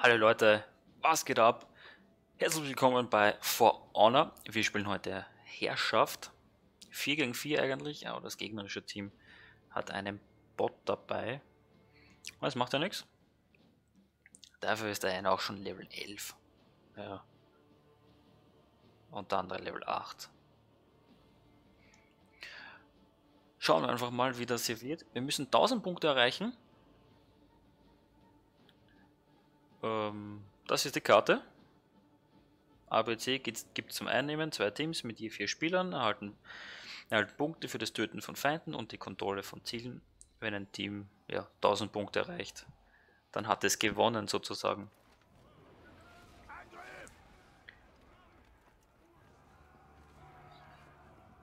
Hallo Leute, was geht ab? Herzlich willkommen bei For Honor. Wir spielen heute Herrschaft. 4 gegen 4 eigentlich, aber das gegnerische Team hat einen Bot dabei. Das macht ja nichts. Dafür ist der eine auch schon Level 11. Ja. Und der andere Level 8. Schauen wir einfach mal, wie das hier wird. Wir müssen 1000 Punkte erreichen. Ähm, das ist die Karte. ABC gibt zum Einnehmen zwei Teams mit je vier Spielern, erhalten, erhalten Punkte für das Töten von Feinden und die Kontrolle von Zielen. Wenn ein Team ja, 1000 Punkte erreicht, dann hat es gewonnen sozusagen.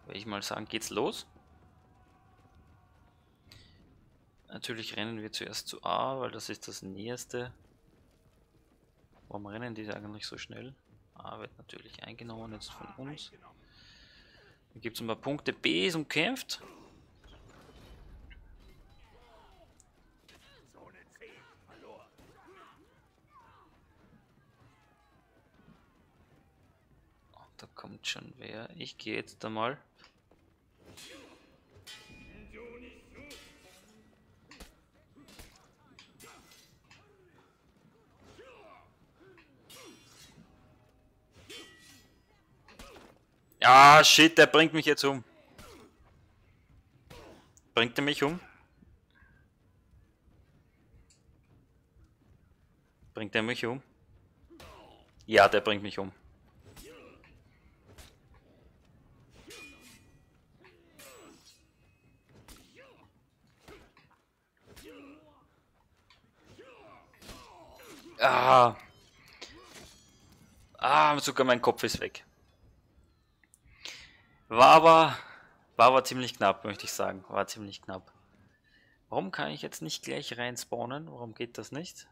Würde ich mal sagen, geht's los. Natürlich rennen wir zuerst zu A, weil das ist das nächste Warum rennen die eigentlich so schnell? A wird natürlich eingenommen jetzt von uns. Hier gibt es ein paar Punkte. B ist umkämpft. da kommt schon wer. Ich gehe jetzt einmal. Ah, shit, der bringt mich jetzt um. Bringt er mich um? Bringt er mich um? Ja, der bringt mich um. Ah. Ah, sogar mein Kopf ist weg. War aber, war aber ziemlich knapp, möchte ich sagen. War ziemlich knapp. Warum kann ich jetzt nicht gleich rein spawnen? Warum geht das nicht?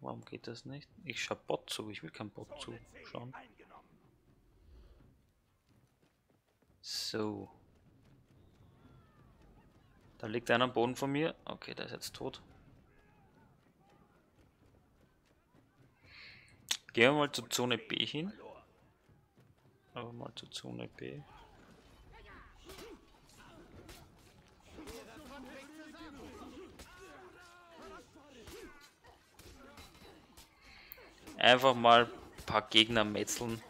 Warum geht das nicht? Ich schau Bot zu, ich will kein Bot zu schauen. So. Da liegt einer am Boden von mir. Okay, der ist jetzt tot. Gehen wir mal zur Zone B hin. Aber mal zur Zone B. Einfach mal ein paar Gegner metzeln.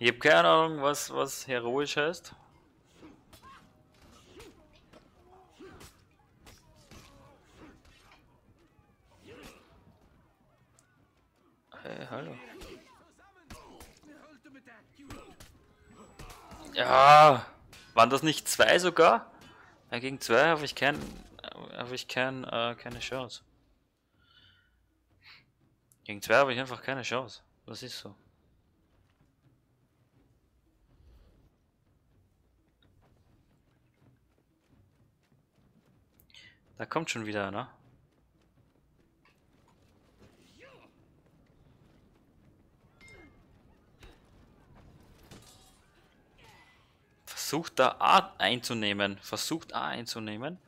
Ich habe keine Ahnung, was, was heroisch heißt. Hallo. Ja, waren das nicht zwei sogar? Ja, gegen zwei habe ich kein, habe ich kein, äh, keine Chance. Gegen zwei habe ich einfach keine Chance. Das ist so. Da kommt schon wieder einer. Versucht da A einzunehmen. Versucht A einzunehmen.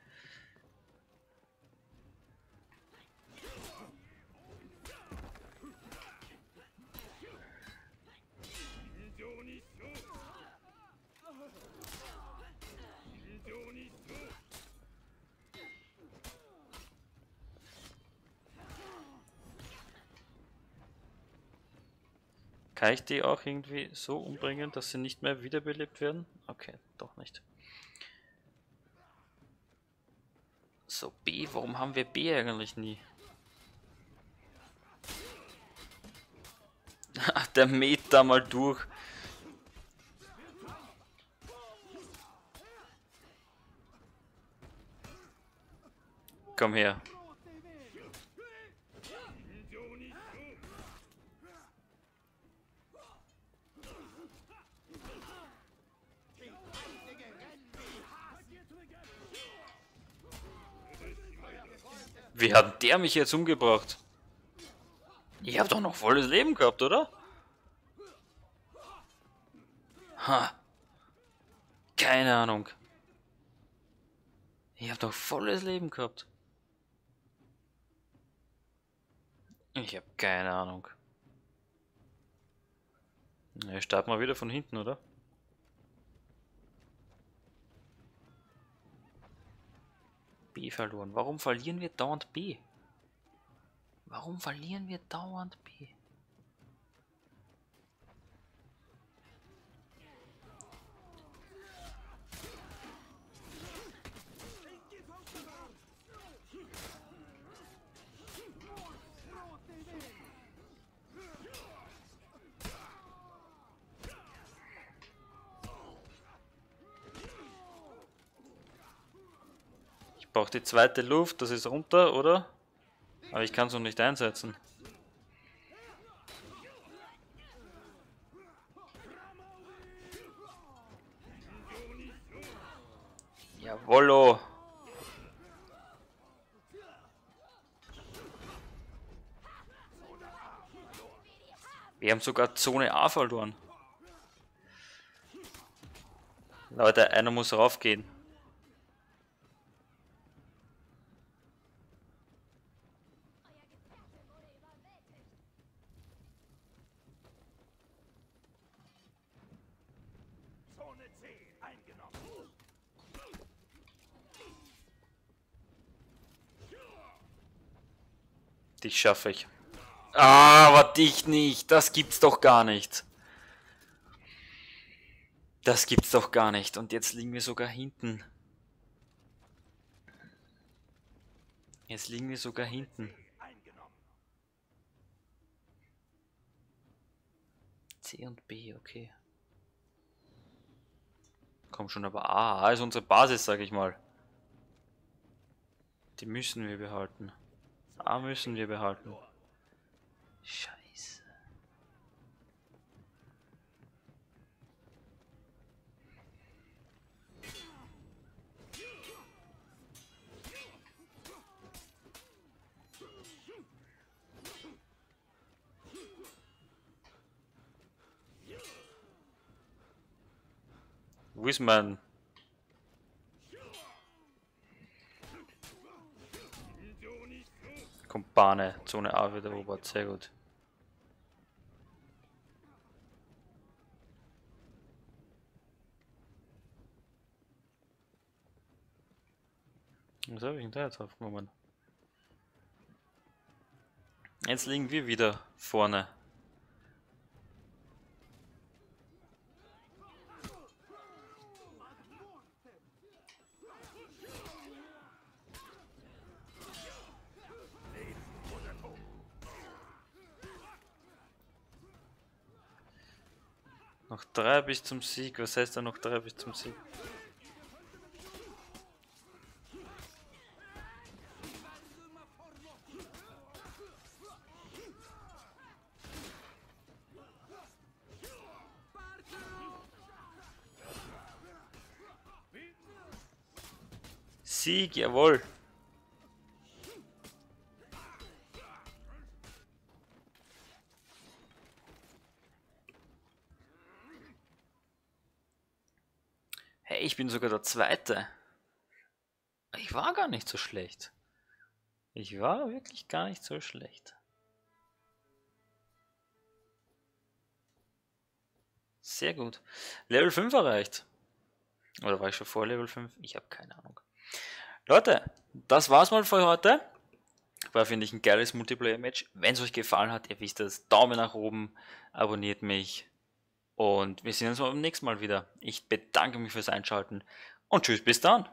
Kann ich die auch irgendwie so umbringen, dass sie nicht mehr wiederbelebt werden? Okay, doch nicht. So, B, warum haben wir B eigentlich nie? Der mäht da mal durch. Komm her. Wie hat der mich jetzt umgebracht? Ich hab doch noch volles Leben gehabt, oder? Ha. Keine Ahnung. Ich hab doch volles Leben gehabt. Ich hab keine Ahnung. Na, starten wir wieder von hinten, oder? Verloren. Warum verlieren wir dauernd B? Warum verlieren wir dauernd B? Brauche die zweite Luft, das ist runter, oder? Aber ich kann es noch nicht einsetzen. Jawollo. Wir haben sogar Zone A verloren. Leute, einer muss raufgehen. Dich schaffe ich. Ah, aber dich nicht. Das gibt's doch gar nicht. Das gibt's doch gar nicht. Und jetzt liegen wir sogar hinten. Jetzt liegen wir sogar hinten. C und B, okay. Komm schon, aber A, A ist unsere Basis, sag ich mal. Die müssen wir behalten. A müssen wir behalten. Scheiße. Wo ist mein Kumpane, Zone A wieder erobert, sehr gut. Was habe ich denn da jetzt aufgenommen? Jetzt liegen wir wieder vorne. Noch drei bis zum Sieg. Was heißt da noch drei bis zum Sieg? Sieg, jawohl. Hey, ich bin sogar der Zweite. Ich war gar nicht so schlecht. Ich war wirklich gar nicht so schlecht. Sehr gut. Level 5 erreicht. Oder war ich schon vor Level 5? Ich habe keine Ahnung. Leute, das war's mal für heute. War, finde ich, ein geiles Multiplayer-Match. Wenn es euch gefallen hat, ihr wisst es, Daumen nach oben, abonniert mich, und wir sehen uns beim nächsten Mal wieder. Ich bedanke mich fürs Einschalten und tschüss, bis dann.